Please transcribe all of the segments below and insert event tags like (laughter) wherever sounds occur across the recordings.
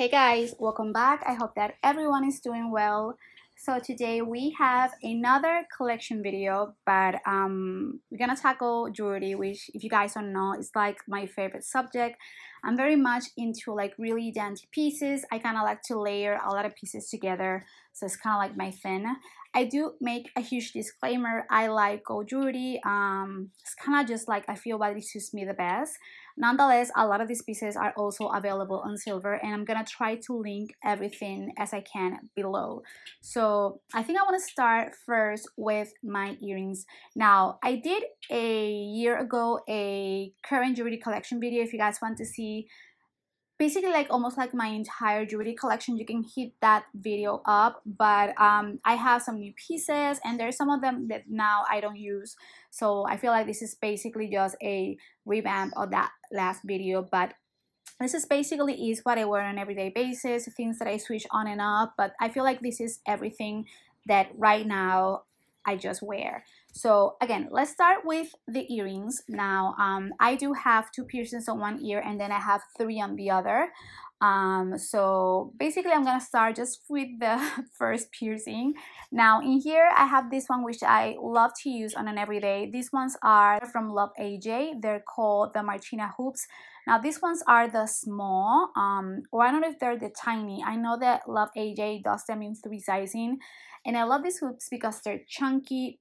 Hey guys, welcome back. I hope that everyone is doing well. So today we have another collection video, but um, we're gonna tackle jewelry, which if you guys don't know, is like my favorite subject. I'm very much into like really dainty pieces. I kind of like to layer a lot of pieces together, so it's kind of like my thing. I do make a huge disclaimer. I like gold jewelry. Um, it's kind of just like I feel what suits me the best. Nonetheless, a lot of these pieces are also available on silver and I'm gonna try to link everything as I can below. So I think I wanna start first with my earrings. Now, I did a year ago a current jewelry collection video if you guys want to see basically like almost like my entire jewelry collection you can hit that video up but um, I have some new pieces and there's some of them that now I don't use. So I feel like this is basically just a revamp of that last video but this is basically is what I wear on an everyday basis things that I switch on and off but I feel like this is everything that right now I just wear so again, let's start with the earrings. Now, um, I do have two piercings on one ear and then I have three on the other. Um, so basically I'm gonna start just (laughs) with the (laughs) first piercing. Now in here I have this one which I love to use on an everyday. These ones are from Luv AJ. They're called the Martina hoops. Now these ones are the small, um, or I don't know if they're the tiny. I know that Luv AJ does them in three sizing. And I love these hoops because they're chunky,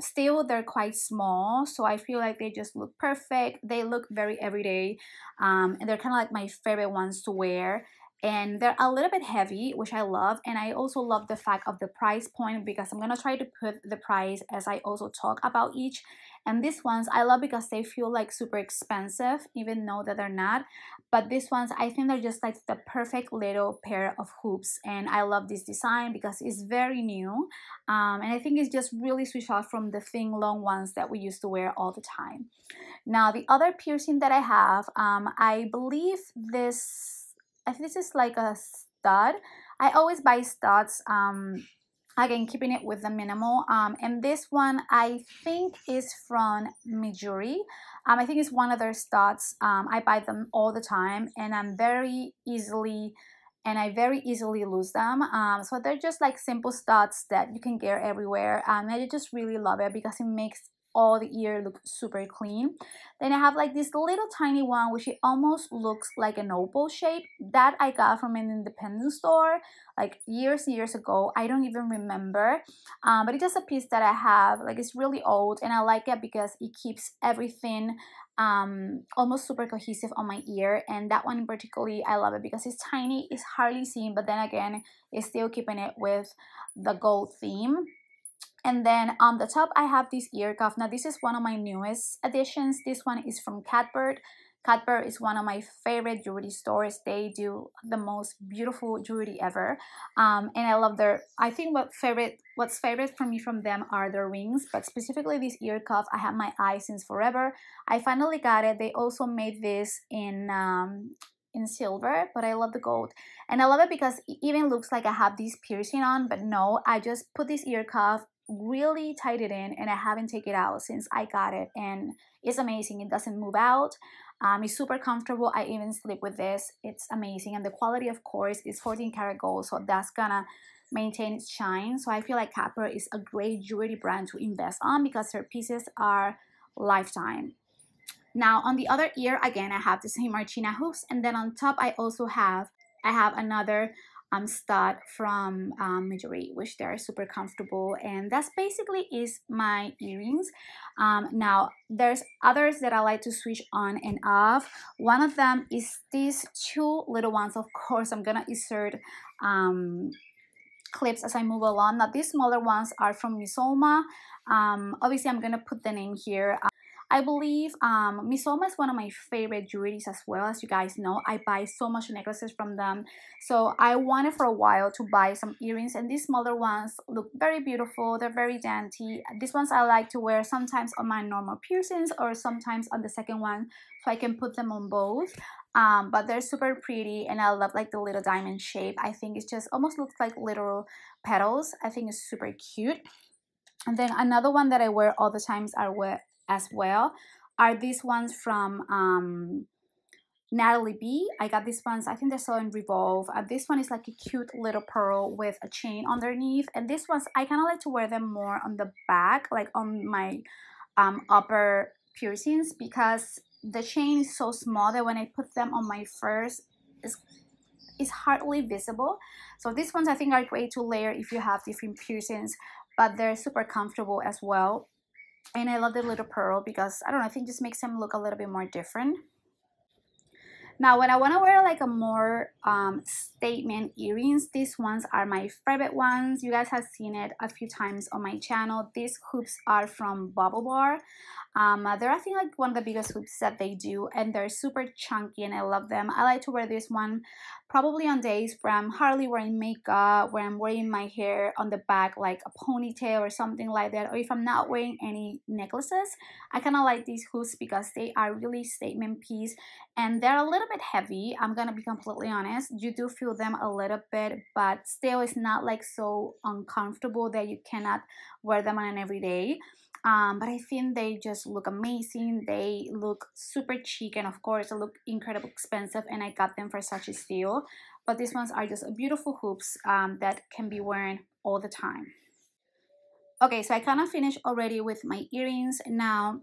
still they're quite small so i feel like they just look perfect. They look very everyday um, and they're kind of like my favorite ones to wear. And they're a little bit heavy which i love and i also love the fact of the price point because i'm gonna try to put the price as i also talk about each and these ones I love because they feel like super expensive, even though that they're not. But these ones, I think they're just like the perfect little pair of hoops. And I love this design because it's very new. Um, and I think it's just really switched off from the thin long ones that we used to wear all the time. Now, the other piercing that I have, um, I believe this, I think this is like a stud. I always buy studs um, again keeping it with the minimal. Um, and this one I think is from Mejuri um, I think it's one of their studs um, I buy them all the time and I'm very easily and I very easily lose them. Um, so they're just like simple studs that you can get everywhere. Um, and I just really love it because it makes all the ear look super clean. Then I have like this little tiny one which it almost looks like an oval shape that I got from an independent store like years and years ago. I don't even remember, um, but it's just a piece that I have. Like it's really old and I like it because it keeps everything um almost super cohesive on my ear and that one in particularly i love it because it's tiny it's hardly seen but then again it's still keeping it with the gold theme and then on the top, I have this ear cuff. Now, this is one of my newest additions. This one is from Catbird. Catbird is one of my favorite jewelry stores. They do the most beautiful jewelry ever. Um, and I love their, I think what favorite, what's favorite for me from them are their rings, but specifically this ear cuff, I have my eye since forever. I finally got it. They also made this in, um, in silver, but I love the gold. And I love it because it even looks like I have this piercing on, but no, I just put this ear cuff really tied it in and I haven't taken it out since I got it and it's amazing. It doesn't move out. Um, it's super comfortable. I even sleep with this. It's amazing. And the quality, of course, is 14 karat gold. So that's gonna maintain its shine. So I feel like Catbird is a great jewelry brand to invest on because their pieces are lifetime. Now on the other ear, again, I have the same Martina hoops. And then on top, I also have, I have another um, stud from um, Mejuri, which they're super comfortable. And that's basically is my earrings. Um, now, there's others that I like to switch on and off. One of them is these two little ones. Of course, I'm gonna insert um, clips as I move along. Now, these smaller ones are from Missoma. Um, obviously, I'm gonna put the name here. I believe um, Missoma is one of my favorite jewelries as well. As you guys know, I buy so much necklaces from them. So I wanted for a while to buy some earrings and these smaller ones look very beautiful. They're very dainty. These ones I like to wear sometimes on my normal piercings or sometimes on the second one so I can put them on both. Um, but they're super pretty and I love like the little diamond shape. I think it just almost looks like little petals. I think it's super cute. And then another one that I wear all the times are as well are these ones from um, Natalie B. I got these ones, I think they're still in Revolve. Uh, this one is like a cute little pearl with a chain underneath. And this ones, I kind of like to wear them more on the back, like on my um, upper piercings because the chain is so small that when I put them on my first, it's, it's hardly visible. So these ones I think are great to layer if you have different piercings, but they're super comfortable as well. And I love the little pearl because, I don't know, I think just makes them look a little bit more different. Now, when I want to wear like a more um, statement earrings, these ones are my favorite ones. You guys have seen it a few times on my channel. These hoops are from BaubleBar. Um, they're I think like one of the biggest hoops that they do and they're super chunky and I love them. I like to wear this one probably on days where I'm hardly wearing makeup, where I'm wearing my hair on the back like a ponytail or something like that or if I'm not wearing any necklaces. I kind of like these hoops because they are really statement piece and they're a little bit heavy. I'm gonna be completely honest. You do feel them a little bit but still it's not like so uncomfortable that you cannot wear them on an everyday um, but I think they just look amazing. They look super chic and of course they look incredibly expensive and I got them for such a steal. But these ones are just beautiful hoops um, that can be worn all the time. Okay, so I kind of finished already with my earrings. Now,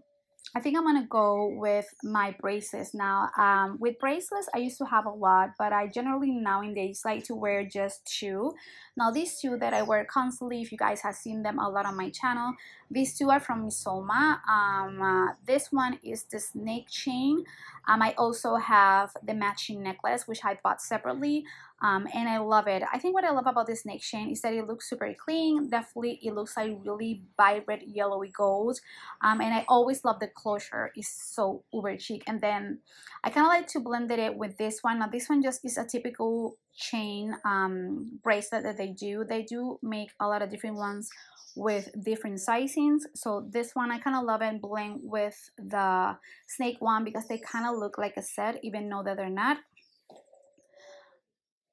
I think I'm gonna go with my bracelets now. Um, with bracelets, I used to have a lot, but I generally nowadays like to wear just two. Now these two that I wear constantly, if you guys have seen them a lot on my channel, these two are from Missoma. Um, uh, this one is the snake chain. Um, I also have the matching necklace, which I bought separately, um, and I love it. I think what I love about this snake chain is that it looks super clean. Definitely, it looks like really vibrant yellowy gold, um, and I always love the closure. It's so uber chic. And then I kind of like to blend it with this one. Now, this one just is a typical chain um, bracelet that they do. They do make a lot of different ones with different sizings. So this one I kind of love and blend with the snake one because they kind of look like a set even though that they're not.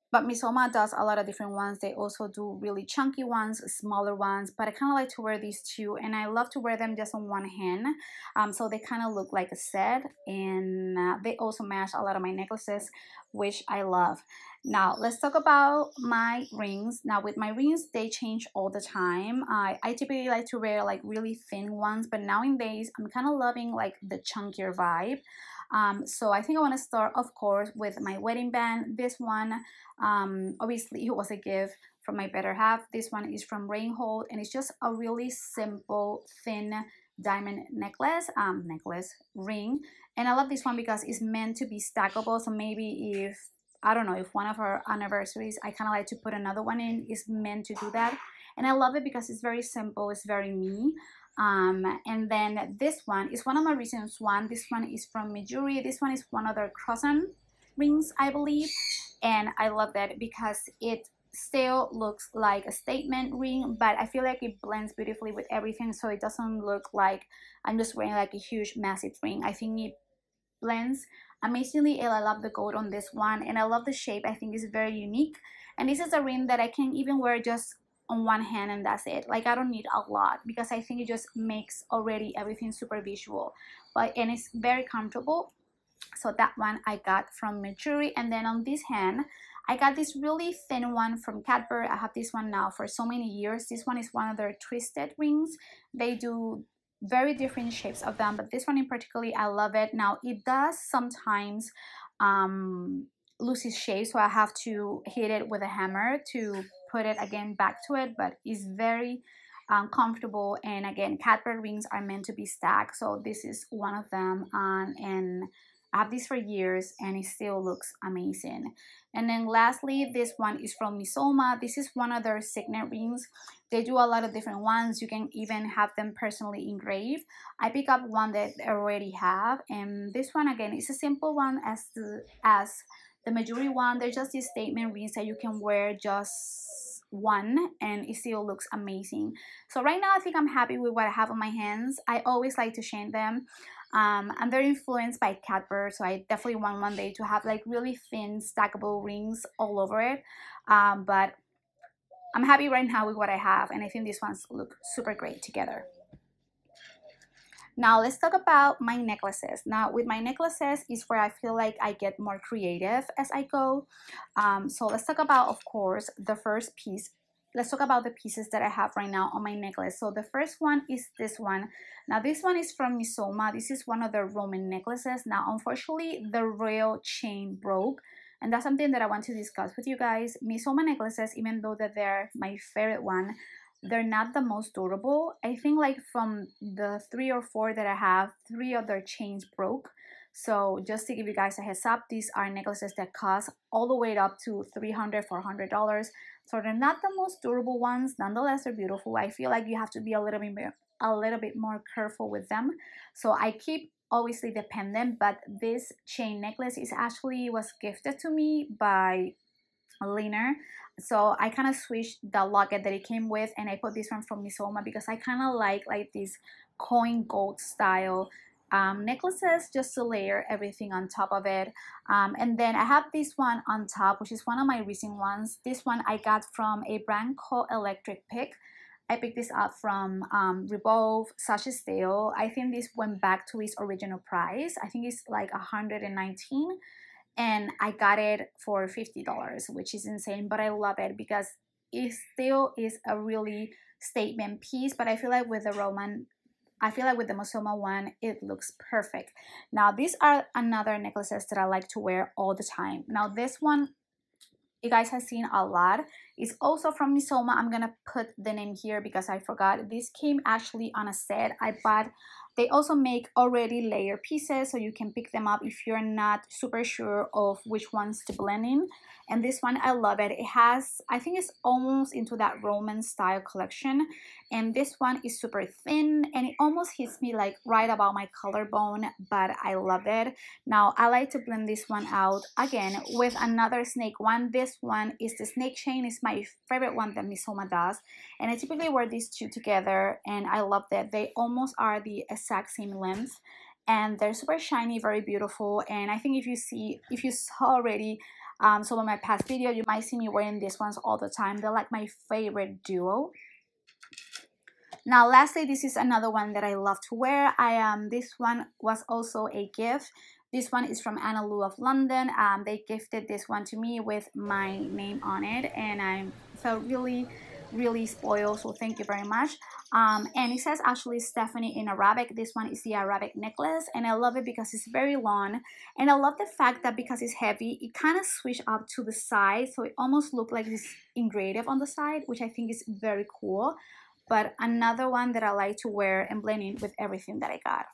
But Missoma does a lot of different ones. They also do really chunky ones, smaller ones. But I kind of like to wear these two. And I love to wear them just on one hand. Um, so they kind of look like a set. And uh, they also match a lot of my necklaces, which I love. Now, let's talk about my rings. Now, with my rings, they change all the time. I, I typically like to wear like really thin ones. But nowadays, I'm kind of loving like the chunkier vibe. Um, so I think I want to start, of course, with my wedding band. This one, um, obviously, it was a gift from my better half. This one is from Reinhold, and it's just a really simple, thin diamond necklace, um, necklace ring. And I love this one because it's meant to be stackable. So maybe if I don't know if one of our anniversaries, I kind of like to put another one in. It's meant to do that, and I love it because it's very simple. It's very me. Um, and then this one is one of my recent one. This one is from Mejuri. This one is one of their croissant rings, I believe. And I love that because it still looks like a statement ring, but I feel like it blends beautifully with everything. So it doesn't look like I'm just wearing like a huge massive ring. I think it blends amazingly and I love the gold on this one and I love the shape I think it's very unique and this is a ring that I can even wear just on one hand and that's it like i don't need a lot because i think it just makes already everything super visual but and it's very comfortable so that one i got from Mejuri and then on this hand I got this really thin one from Catbird. I have this one now for so many years. This one is one of their twisted rings. They do very different shapes of them, but this one in particular, I love it. Now, it does sometimes um, lose its shape, so I have to hit it with a hammer to put it again back to it but it's very um, comfortable. And again catbird rings are meant to be stacked so this is one of them um, and I have this for years and it still looks amazing. And then lastly this one is from Missoma. this is one of their signet rings. They do a lot of different ones. You can even have them personally engraved. I pick up one that I already have and this one again is a simple one as the, as the Mejuri one, they're just these statement rings that you can wear just one and it still looks amazing. So right now I think I'm happy with what I have on my hands. I always like to shade them. Um, I'm very influenced by Catbird, so I definitely want one day to have like really thin stackable rings all over it. Um, but I'm happy right now with what I have and I think these ones look super great together. Now let's talk about my necklaces now with my necklaces is where i feel like i get more creative as i go um, so let's talk about of course the first piece let's talk about the pieces that I have right now on my necklace. So the first one is this one. Now this one is from Missoma. This is one of the Roman necklaces. Now unfortunately the rail chain broke and that's something that I want to discuss with you guys. Missoma necklaces, even though that they're my favorite one, they're not the most durable. I think like from the three or four that I have, three of their chains broke. So just to give you guys a heads up, these are necklaces that cost all the way up to $300, $400. So they're not the most durable ones. Nonetheless, they're beautiful. I feel like you have to be a little bit more, a little bit more careful with them. So I keep obviously the pendant, but this chain necklace is actually was gifted to me by Linjer. So I kind of switched the locket that it came with and I put this one from Missoma because I kind of like like this coin gold style um, necklaces just to layer everything on top of it. Um, and then I have this one on top, which is one of my recent ones. This one I got from a brand called Electric Pick. I picked this up from um, Revolve, Sasha Stale. I think this went back to its original price. I think it's like 119 and I got it for $50, which is insane, but I love it because it still is a really statement piece, but I feel like with the Roman I feel like with the Missoma one, it looks perfect. Now, these are another necklaces that I like to wear all the time. Now, this one, you guys have seen a lot. It's also from Missoma. I'm to put the name here because I forgot. This came actually on a set. I bought they also make already layer pieces so you can pick them up if you're not super sure of which ones to blend in. And this one, I love it. It has, I think it's almost into that Roman style collection. And this one is super thin and it almost hits me like right about my collarbone, but I love it. Now, I like to blend this one out again with another snake one. This one is the snake chain. It's my favorite one that Missoma does. And I typically wear these two together and I love that. They almost are the exact same length and they're super shiny very beautiful and i think if you see if you saw already um, some of my past video you might see me wearing these ones all the time they're like my favorite duo now lastly this is another one that i love to wear. I um this one was also a gift. This one is from Anna Lou of London. Um, they gifted this one to me with my name on it, and I felt really really spoiled so thank you very much. Um, and it says actually Stephanie in Arabic. This one is the Arabic necklace and I love it because it's very long. And I love the fact that because it's heavy it kind of switch up to the side so it almost looked like this engraved on the side which I think is very cool but another one that I like to wear and blend in with everything that I got.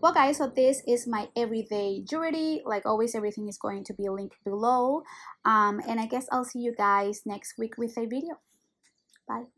Well guys so this is my everyday jewelry. Like always everything is going to be linked below. Um, and i guess i'll see you guys next week with a video. Bye